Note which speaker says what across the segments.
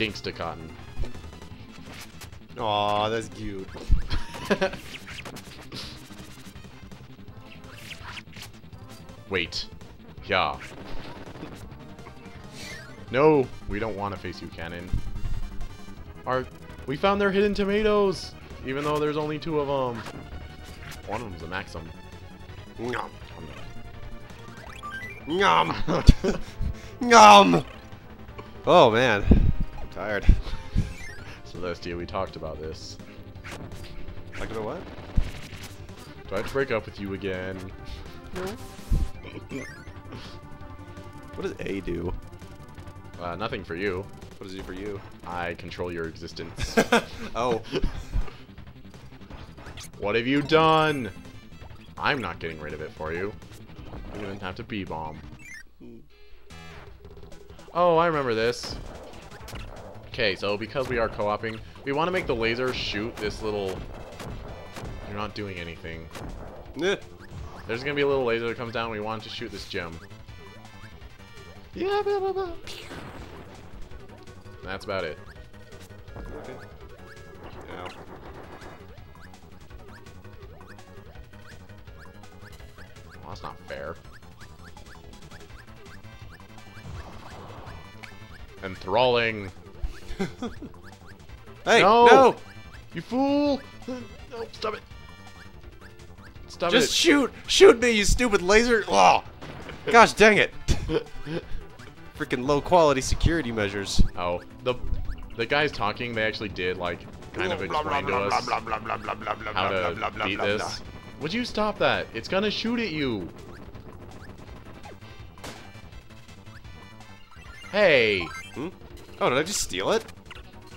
Speaker 1: Gangsta Cotton.
Speaker 2: Aw, that's cute.
Speaker 1: Wait. Yeah. No, we don't want to face you, Cannon. Our, we found their hidden tomatoes, even though there's only two of them. One of them's a Maxim.
Speaker 2: Nom. Nom. Nom. Oh man, I'm tired.
Speaker 1: Celestia, we talked about this.
Speaker 2: Like about what?
Speaker 1: Do I have to break up with you again? No.
Speaker 2: What does A do?
Speaker 1: Uh, nothing for you.
Speaker 2: What does it do for you?
Speaker 1: I control your existence.
Speaker 2: oh.
Speaker 1: what have you done? I'm not getting rid of it for you. You're gonna have to B-bomb. Oh, I remember this. Okay, so because we are co-oping, we want to make the laser shoot this little... You're not doing anything.
Speaker 2: Eh.
Speaker 1: There's gonna be a little laser that comes down. We want to shoot this gem. Yeah, blah, blah, blah. That's about it.
Speaker 2: Okay. Ow.
Speaker 1: Well, that's not fair. Enthralling.
Speaker 2: Hey,
Speaker 1: No!
Speaker 2: no!
Speaker 1: You fool! No, stop it. Stop it
Speaker 2: Just
Speaker 1: it.
Speaker 2: shoot! Shoot me, you stupid laser! Oh! Gosh dang it! Freaking low quality security measures.
Speaker 1: oh, the the guys talking, they actually did like kind of explain to us how to beat this. Would you stop that? It's gonna shoot at you. Hey,
Speaker 2: Hmm? Oh, did I just steal it?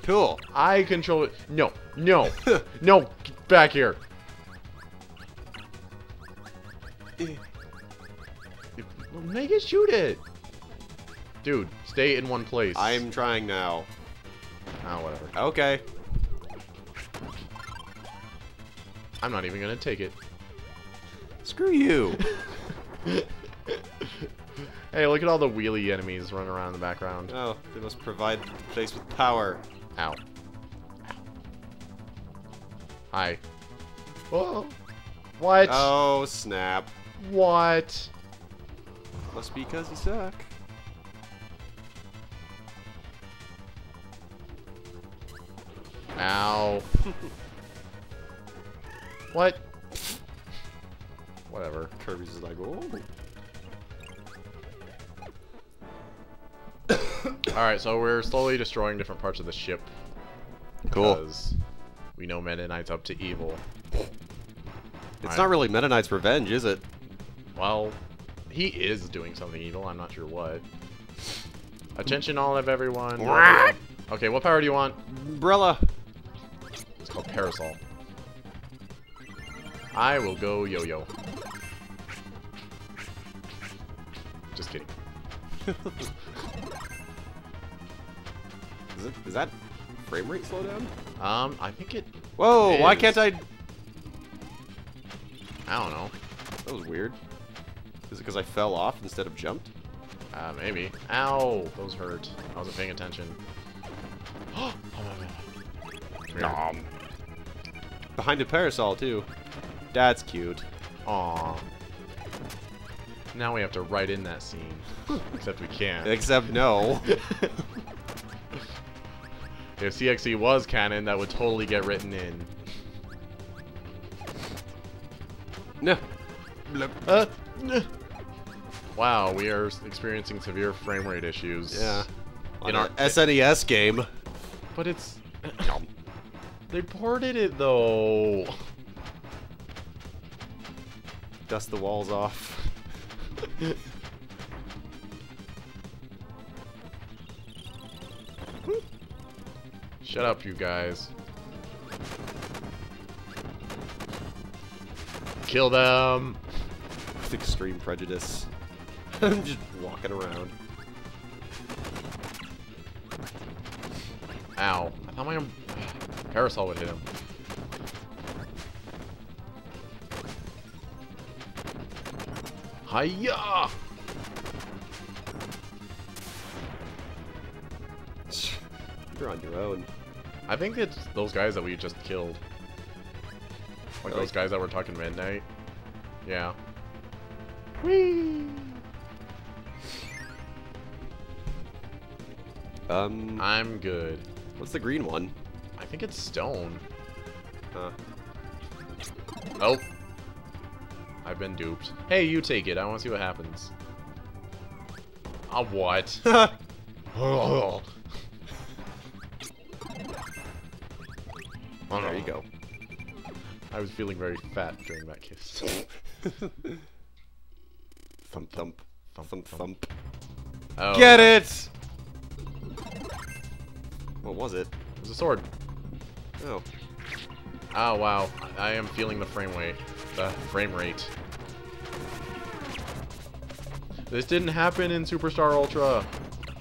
Speaker 2: Cool.
Speaker 1: I control it. No, no, no, get back here. Make it shoot it. Dude, stay in one place.
Speaker 2: I'm trying now.
Speaker 1: Oh, whatever.
Speaker 2: Okay.
Speaker 1: I'm not even gonna take it.
Speaker 2: Screw you.
Speaker 1: Hey, look at all the wheelie enemies running around in the background.
Speaker 2: oh, they must provide the place with power.
Speaker 1: Ow. Hi. Whoa. What?
Speaker 2: Oh, snap.
Speaker 1: What?
Speaker 2: Must be because you suck.
Speaker 1: Ow. what? Whatever.
Speaker 2: Kirby's like, oh.
Speaker 1: Alright, so we're slowly destroying different parts of the ship.
Speaker 2: Cool.
Speaker 1: Because we know Knight's up to evil.
Speaker 2: It's not really Knight's revenge, is it?
Speaker 1: Well, he is doing something evil. I'm not sure what. Attention, all of everyone.
Speaker 2: What?
Speaker 1: Okay, what power do you want?
Speaker 2: Umbrella.
Speaker 1: It's called Parasol. I will go yo-yo. Just kidding.
Speaker 2: Is, it, is that frame rate slowdown?
Speaker 1: Um, I think it.
Speaker 2: Whoa, why can't I...
Speaker 1: I don't know.
Speaker 2: That was weird. Is it because I fell off instead of jumped?
Speaker 1: Uh, maybe. Ow, those hurt. I wasn't paying attention. Come here.
Speaker 2: Nom. Behind a parasol, too. That's cute.
Speaker 1: Aw. Now we have to write in that scene. Except we can't.
Speaker 2: Except no.
Speaker 1: If CXE was canon, that would totally get written in.
Speaker 2: no.
Speaker 1: Uh, n- wow, we are experiencing severe frame rate issues.
Speaker 2: Yeah.
Speaker 1: In
Speaker 2: In
Speaker 1: our-
Speaker 2: our SNES game.
Speaker 1: But it's... they ported it, though.
Speaker 2: Dust the walls off.
Speaker 1: Shut up, you guys. Kill them!
Speaker 2: With extreme prejudice. I'm just walking around.
Speaker 1: Ow. I thought my parasol would hit him. Hiya!
Speaker 2: You're on your own.
Speaker 1: I think it's those guys that we just killed. Like
Speaker 2: Really?
Speaker 1: those guys that were talking midnight. Yeah. Whee!
Speaker 2: Um,
Speaker 1: I'm good.
Speaker 2: what's the green one?
Speaker 1: I think it's stone.
Speaker 2: Uh,
Speaker 1: Oh. I've been duped. Hey, you take it. I want to see what happens. Ah, what? oh.
Speaker 2: Oh, there you oh. go.
Speaker 1: I was feeling very fat during that kiss.
Speaker 2: Thump thump.
Speaker 1: Thump,
Speaker 2: Thump
Speaker 1: thump.
Speaker 2: thump.
Speaker 1: Oh,
Speaker 2: Get it! What was it?
Speaker 1: It was a sword.
Speaker 2: Oh.
Speaker 1: Oh wow, I am feeling the frame rate. The frame rate. This didn't happen in Super Star Ultra.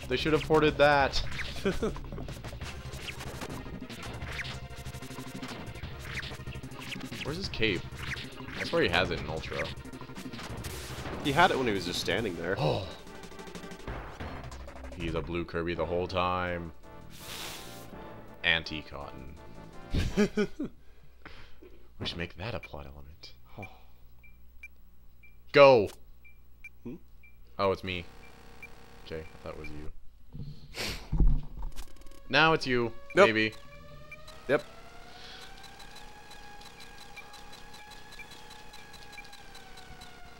Speaker 1: They should have ported that. his cape? I swear he has it in Ultra.
Speaker 2: he had it when he was just standing there.
Speaker 1: Oh. He's a blue Kirby the whole time. Anti-cotton. we should make that a plot element.
Speaker 2: Oh.
Speaker 1: Go!
Speaker 2: Hmm?
Speaker 1: Oh, it's me. Okay, that was you. Now it's you,
Speaker 2: Nope.
Speaker 1: maybe.
Speaker 2: Yep.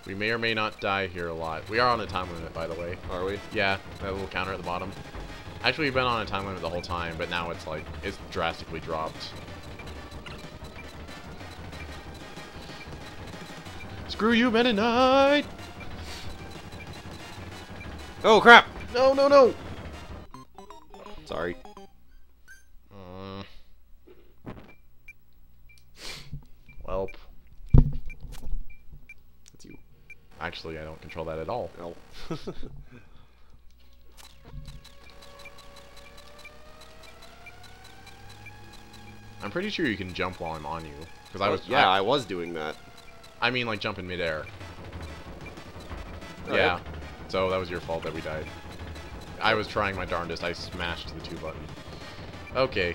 Speaker 1: We may or may not die here a lot. We are on a time limit, by the way.
Speaker 2: Are we?
Speaker 1: Yeah, that little counter at the bottom. Actually, we've been on a time limit the whole time, but now it's like, it's drastically dropped. Screw you, Knight!
Speaker 2: Oh crap!
Speaker 1: No, no, no!
Speaker 2: Sorry.
Speaker 1: Uh, welp.
Speaker 2: That's you.
Speaker 1: Actually, I don't control that at all.
Speaker 2: Oh.
Speaker 1: I'm pretty sure you can jump while I'm on you. Because I oh, was,
Speaker 2: yeah,
Speaker 1: I,
Speaker 2: I was doing that.
Speaker 1: I mean, like jump in midair. Yeah. So that was your fault that we died. I was trying my darndest. I smashed the two button. Okay.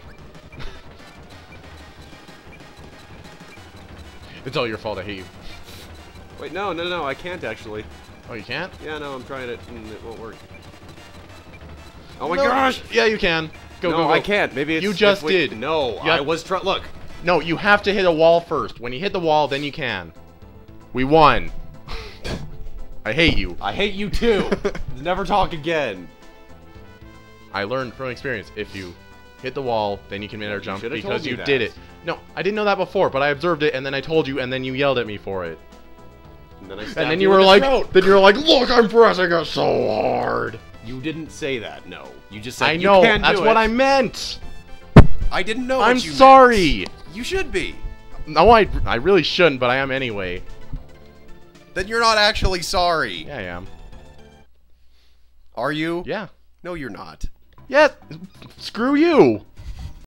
Speaker 1: it's all your fault. I hate you.
Speaker 2: Wait, no, no, no, I can't actually.
Speaker 1: Oh, you can't?
Speaker 2: Yeah, no, I'm trying it and it won't work. Oh my
Speaker 1: No.
Speaker 2: gosh!
Speaker 1: Yeah, you can. Go,
Speaker 2: no,
Speaker 1: go, go.
Speaker 2: I can't. Maybe it's
Speaker 1: You just
Speaker 2: we-
Speaker 1: did.
Speaker 2: No,
Speaker 1: You
Speaker 2: I was trying. Look,
Speaker 1: No, you have to hit a wall first. When you hit the wall, then you can. We won. I hate you.
Speaker 2: I hate you too. Never talk again.
Speaker 1: I learned from experience. If you hit the wall, then you can mid-air jump because you
Speaker 2: that.
Speaker 1: did it. No, I didn't know that before, but I observed it, and then I told you, and then you yelled at me for it.
Speaker 2: And then I
Speaker 1: And then
Speaker 2: you
Speaker 1: you were
Speaker 2: the
Speaker 1: like,
Speaker 2: throat.
Speaker 1: then you were like, look, I'm pressing it so hard.
Speaker 2: You didn't say that. No, you just said
Speaker 1: I
Speaker 2: you
Speaker 1: know.
Speaker 2: can't
Speaker 1: That's
Speaker 2: do
Speaker 1: what
Speaker 2: it.
Speaker 1: I meant.
Speaker 2: I didn't know.
Speaker 1: I'm
Speaker 2: what you meant.
Speaker 1: sorry.
Speaker 2: You should be.
Speaker 1: No, I, I really shouldn't, but I am anyway.
Speaker 2: Then you're not actually sorry.
Speaker 1: Yeah, I am.
Speaker 2: Are you?
Speaker 1: Yeah.
Speaker 2: No, you're not.
Speaker 1: Yeah. Screw you.